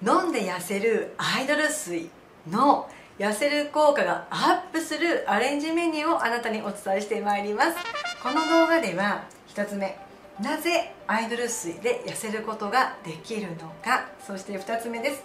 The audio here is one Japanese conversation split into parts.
飲んで痩せるアイドル水の痩せる効果がアップするアレンジメニューをあなたにお伝えしてまいります。この動画では1つ目。なぜアイドル水で痩せることができるのか。そして2つ目です。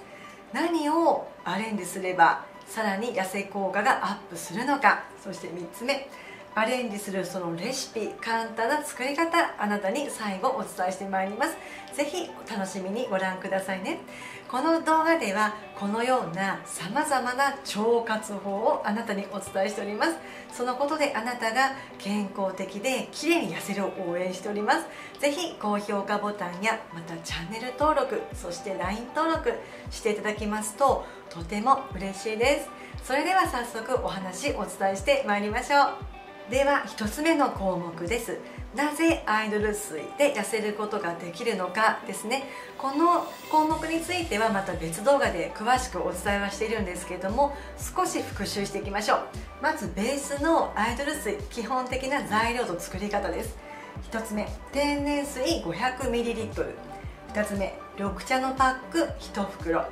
何をアレンジすればさらに痩せ効果がアップするのか。そして3つ目。アレンジするそのレシピ簡単な作り方あなたに最後お伝えしてまいります。ぜひお楽しみにご覧くださいね。この動画ではこのようなさまざまな腸活法をあなたにお伝えしております。そのことであなたが健康的で綺麗に痩せるを応援しております。ぜひ高評価ボタンやまたチャンネル登録そして LINE 登録していただきますととても嬉しいです。それでは早速お話お伝えしてまいりましょう。では1つ目の項目です。なぜアイドル水で痩せることができるのかですね。この項目についてはまた別動画で詳しくお伝えはしているんですけれども少し復習していきましょう。まずベースのアイドル水基本的な材料と作り方です。1つ目天然水 500ml 2つ目緑茶のパック1袋。3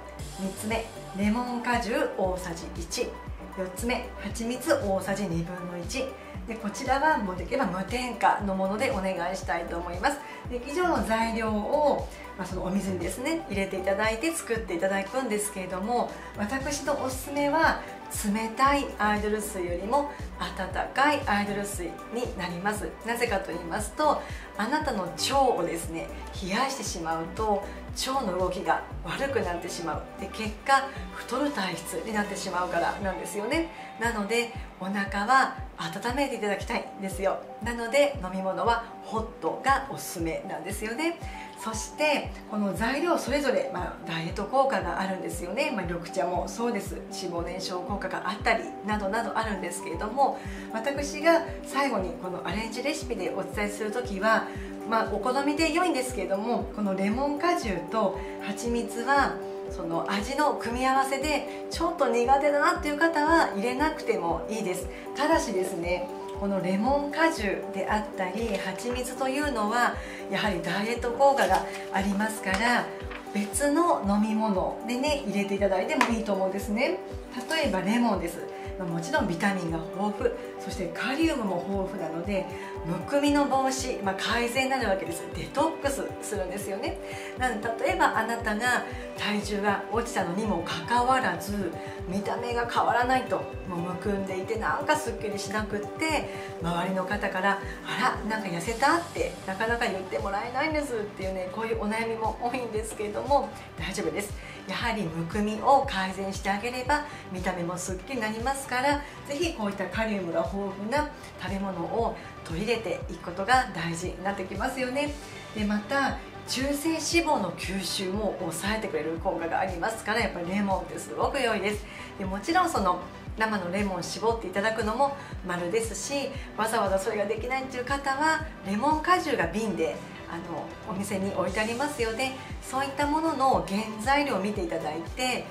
つ目レモン果汁大さじ1 4つ目蜂蜜大さじ1 2分の1でこちらはもうできれば無添加のものでお願いしたいと思います。で以上の材料を、まあ、そのお水にですね入れていただいて作っていただくんですけれども私のおすすめは冷たいアイドル水よりも温かいアイドル水になります。なぜかと言いますとあなたの腸をですね冷やしてしまうと腸の動きが悪くなってしまう。で結果太る体質になってしまうからなんですよね。なのでお腹は温めていただきたいんですよ。なので飲み物はホットがおすすめなんですよね。そしてこの材料それぞれ、まあ、ダイエット効果があるんですよね、まあ、緑茶もそうです。脂肪燃焼効果があったりなどなどあるんですけれども私が最後にこのアレンジレシピでお伝えする時はまあ、お好みで良いんですけれどもこのレモン果汁と蜂蜜はその味の組み合わせでちょっと苦手だなっていう方は入れなくてもいいです。ただしですねこのレモン果汁であったり蜂蜜というのはやはりダイエット効果がありますから別の飲み物でね入れていただいてもいいと思うんですね。例えばレモンです。もちろんビタミンが豊富そしてカリウムも豊富なのでむくみの防止、まあ、改善になるわけです。デトックスするんですよね。なので例えばあなたが体重が落ちたのにもかかわらず見た目が変わらないともうむくんでいてなんかすっきりしなくって周りの方から「あらなんか痩せた?」ってなかなか言ってもらえないんですっていうねこういうお悩みも多いんですけれども大丈夫です。やはりむくみを改善してあげれば見た目もすっきりになりますから是非こういったカリウムが豊富な食べ物を取り入れていくことが大事になってきますよね。でまた中性脂肪の吸収も抑えてくれる効果がありますからやっぱりレモンってすごく良いです。でもちろんその生のレモン絞っていただくのも丸ですしわざわざそれができないっていう方はレモン果汁が瓶であのお店に置いてありますよね。そういったものの原材料を見ていただいて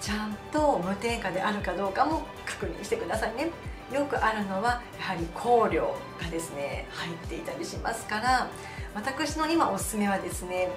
ちゃんと無添加であるかどうかも確認してくださいね。よくあるのはやはり香料がですね入っていたりしますから。私の今おすすめはですね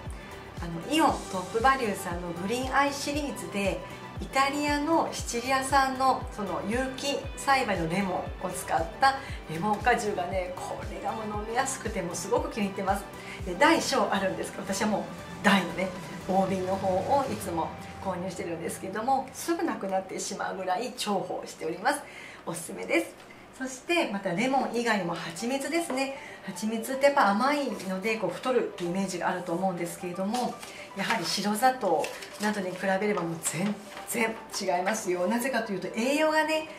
あのイオントップバリューさんのグリーンアイシリーズでイタリアのシチリア産のその有機栽培のレモンを使ったレモン果汁がねこれがもう飲みやすくてもすごく気に入ってます。で大小あるんですけど私はもう大のね大瓶の方をいつも購入してるんですけどもすぐなくなってしまうぐらい重宝しております。おすすめです。そしてまたレモン以外にも蜂蜜ですね。蜂蜜ってやっぱ甘いのでこう太るってイメージがあると思うんですけれどもやはり白砂糖などに比べればもう全然違いますよ。なぜかというと栄養がね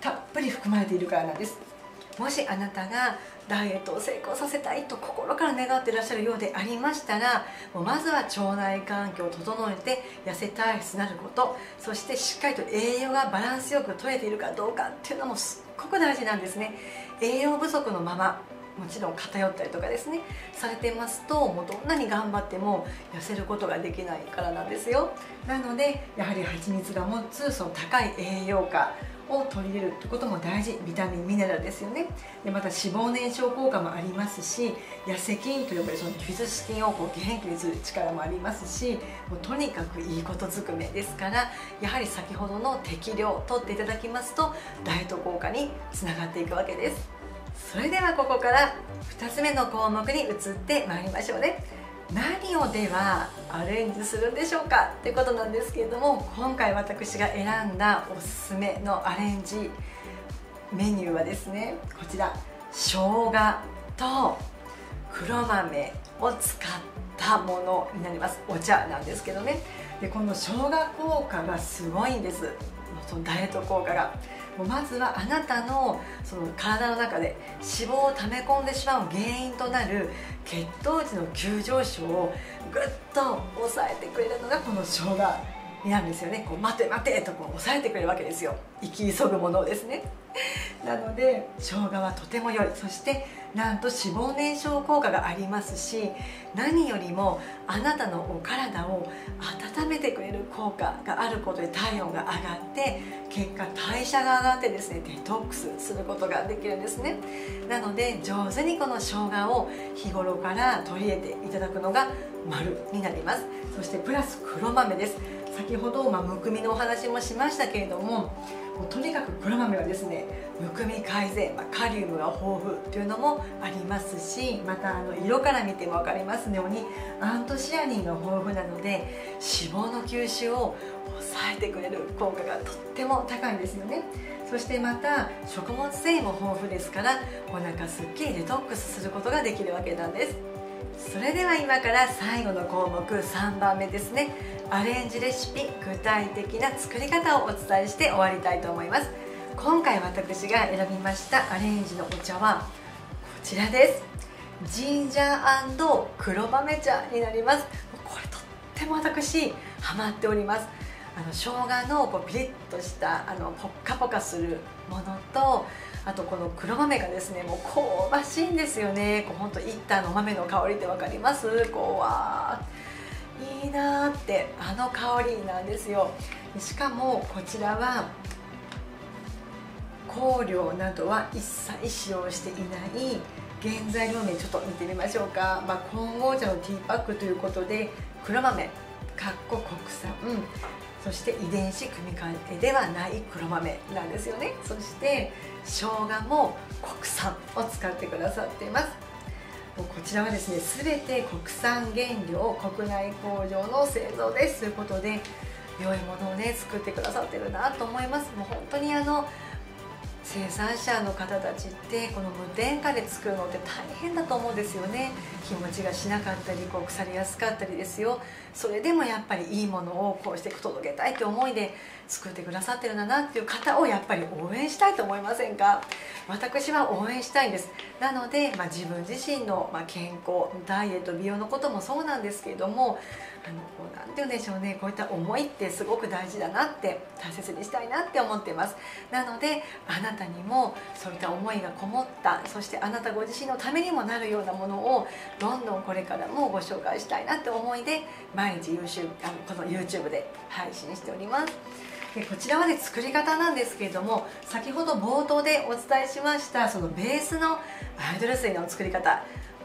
たっぷり含まれているからなんです。もしあなたがダイエットを成功させたいと心から願っていらっしゃるようでありましたらもうまずは腸内環境を整えて痩せ体質になることそしてしっかりと栄養がバランスよく取れているかどうかっていうのもすっごく大事なんですね。栄養不足のままもちろん偏ったりとかですねされてますともうどんなに頑張っても痩せることができないからなんですよ。なのでやはり蜂蜜が持つその高い栄養価を取り入れるってことも大事。ビタミンミネラルですよね。でまた脂肪燃焼効果もありますし痩せ筋と呼ばれるそのフィズスキンをこう元気にする力もありますしもうとにかくいいことずくめですからやはり先ほどの適量取っていただきますとダイエット効果につながっていくわけです。それではここから2つ目の項目に移ってまいりましょうね。何をではアレンジするんでしょうかってことなんですけれども今回私が選んだおすすめのアレンジメニューはですねこちら生姜と黒豆を使ったものになります。お茶なんですけどね。でこの生姜効果がすごいんです。そのダイエット効果が。もうまずはあなたのその体の中で脂肪を溜め込んでしまう原因となる血糖値の急上昇をぐっと抑えてくれるのがこの生姜。になんですよね。こう待て待てとこう抑えてくれるわけですよ。生き急ぐものをですね。なので生姜はとても良い。そしてなんと脂肪燃焼効果がありますし何よりもあなたのお体を温めてくれる効果があることで体温が上がって結果代謝が上がってですねデトックスすることができるんですね。なので上手にこの生姜を日頃から取り入れていただくのが丸になります。そしてプラス黒豆です。先ほど、まあ、むくみのお話もしましたけれどももうとにかく黒豆はですねむくみ改善、まあ、カリウムが豊富というのもありますしまたあの色から見ても分かりますようにアントシアニンが豊富なので脂肪の吸収を抑えてくれる効果がとっても高いんですよね。そしてまた食物繊維も豊富ですからお腹すっきりデトックスすることができるわけなんです。それでは今から最後の項目3番目ですね。アレンジレシピ具体的な作り方をお伝えして終わりたいと思います。今回私が選びましたアレンジのお茶はこちらです。ジンジャー黒豆茶になります。これとっても私ハマっております。あの生姜のこうピリッとしたあのポッカポカするものとあとこの黒豆がですねもう香ばしいんですよね。こうほんと一旦の豆の香りって分かります？こうわいいなーってあの香りなんですよ。しかもこちらは香料などは一切使用していない原材料名ちょっと見てみましょうか、まあ、混合茶のティーパックということで黒豆かっこ国産。そして遺伝子組み換えではない黒豆なんですよね。そして生姜も国産を使ってくださっています。こちらはですね全て国産原料国内工場の製造ですということで良いものをね作ってくださってるなと思います。もう本当にあの生産者の方たちってこの無添加で作るのって大変だと思うんですよね。日持ちがしなかったりこう腐りやすかったりですよ。それでもやっぱりいいものをこうして届けたいって思いで作ってくださってるんだなっていう方をやっぱり応援したいと思いませんか？私は応援したいんです。なので、まあ、自分自身の、健康ダイエット美容のこともそうなんですけれどもあのこうなんて言うんでしょうね。こういった思いってすごく大事だなって大切にしたいなって思ってます。なのであなたにもそういった思いがこもったそしてあなたご自身のためにもなるようなものをどんどんこれからもご紹介したいなって思いで毎日優秀あのこの YouTube で配信しております。でこちらはね作り方なんですけれども先ほど冒頭でお伝えしましたそのベースのアイドル水の作り方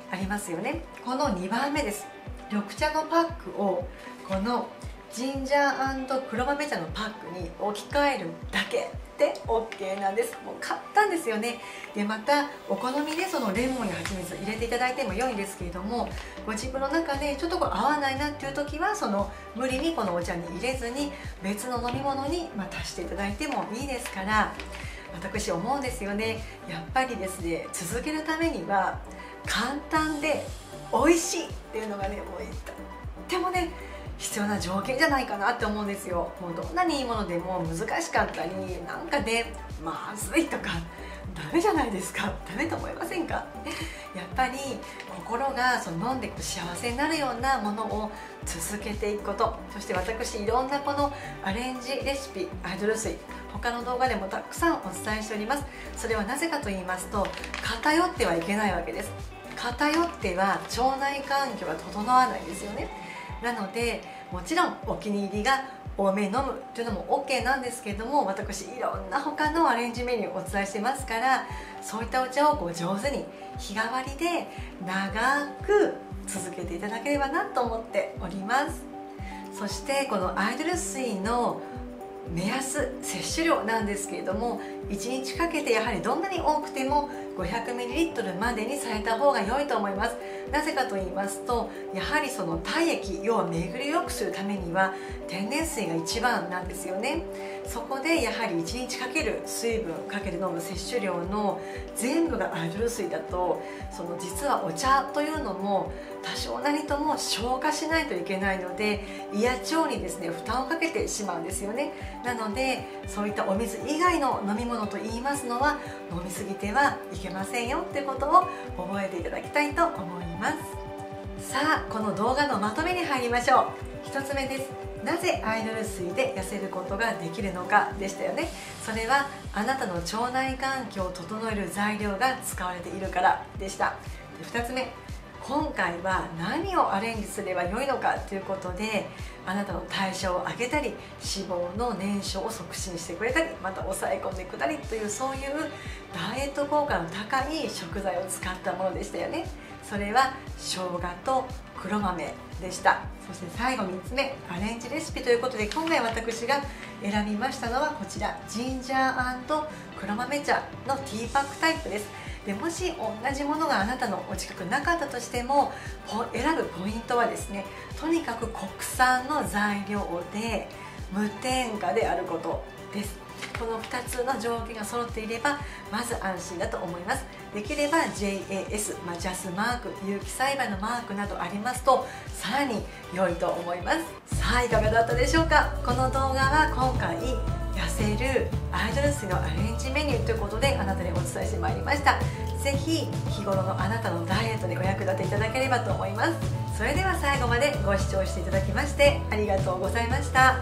ありますよね。この2番目です。緑茶のパックをこのジンジャー黒豆茶のパックに置き換えるだけで OK なんです。もう簡単ですよね。でまたお好みでそのレモンや蜂蜜入れていただいても良いんですけれどもご自分の中でちょっとこう合わないなっていう時はその無理にこのお茶に入れずに別の飲み物にま足していただいてもいいですから私思うんですよね。やっぱりですね続けるためには簡単で美味しいっていうのがねもうとってもね必要な条件じゃないかなって思うんですよ。もうどんなにいいものでも難しかったりなんかでまずいとかダメじゃないですか。ダメと思いませんか？やっぱり心がその飲んで幸せになるようなものを続けていくこと。そして私いろんなこのアレンジレシピアイドル水他の動画でもたくさんお伝えしております。それはなぜかと言いますと偏ってはいけないわけです。偏っては腸内環境が整わないですよね。なのでもちろんお気に入りが多め飲むというのも OK なんですけども私いろんな他のアレンジメニューをお伝えしてますからそういったお茶をこう上手に日替わりで長く続けていただければなと思っております。そしてこのアイドル水の目安摂取量なんですけれども1日かけてやはりどんなに多くても 500ml までにされた方が良いと思います。なぜかと言いますとやはりその体液要は巡りを良くするためには天然水が一番なんですよね。そこでやはり1日かける水分かける飲む摂取量の全部がアイドル水だとその実はお茶というのも多少なりとも消化しないといけないので胃や腸にですね負担をかけてしまうんですよね。なのでそういったお水以外の飲み物と言いますのは飲みすぎてはいけませんよってことを覚えていただきたいと思います。さあこの動画のまとめに入りましょう。1つ目です。なぜアイドル水で痩せることができるのかでしたよね。それはあなたの腸内環境を整える材料が使われているからでした。2つ目。今回は何をアレンジすればよいのかということであなたの代謝を上げたり脂肪の燃焼を促進してくれたりまた抑え込んでくれたりというそういうダイエット効果の高い食材を使ったものでしたよね。それは生姜と黒豆でした。そして最後3つ目アレンジレシピということで今回私が選びましたのはこちらジンジャー黒豆茶のティーパックタイプです。でもし同じものがあなたのお近くなかったとしても選ぶポイントはですねとにかく国産の材料で無添加であることです。この2つの条件が揃っていればまず安心だと思います。できれば JAS、まあ、ジャスマーク有機栽培のマークなどありますとさらに良いと思います。さあいかがだったでしょうか？この動画は今回痩せるアイドルスのアレンジメニューということであなたにお伝えしてまいりました。是非日頃のあなたのダイエットにお役立ていただければと思います。それでは最後までご視聴していただきましてありがとうございました。